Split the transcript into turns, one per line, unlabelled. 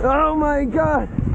Oh my god!